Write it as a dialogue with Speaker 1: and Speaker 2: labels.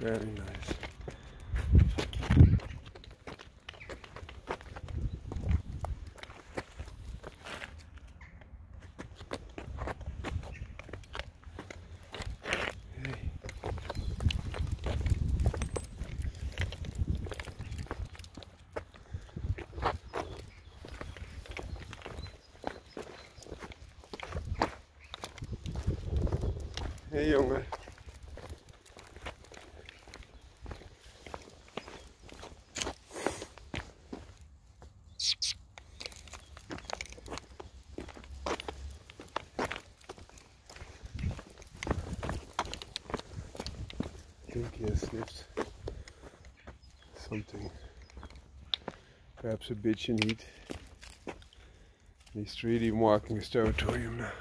Speaker 1: Very nice. Hey. Jongen. I think he has sniffed something. Perhaps a bitch in heat. He's really marking his territory now.